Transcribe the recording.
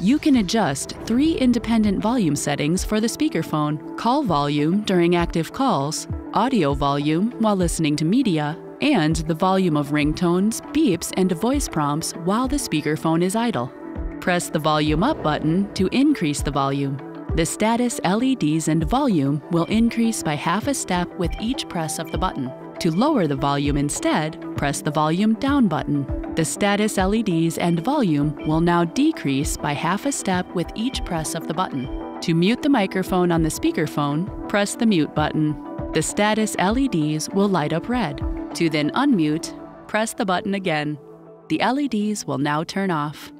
You can adjust three independent volume settings for the speakerphone call volume during active calls, audio volume while listening to media, and the volume of ringtones, beeps, and voice prompts while the speakerphone is idle. Press the volume up button to increase the volume. The status LEDs and volume will increase by half a step with each press of the button. To lower the volume instead, press the volume down button. The status LEDs and volume will now decrease by half a step with each press of the button. To mute the microphone on the speakerphone, press the mute button. The status LEDs will light up red. To then unmute, press the button again. The LEDs will now turn off.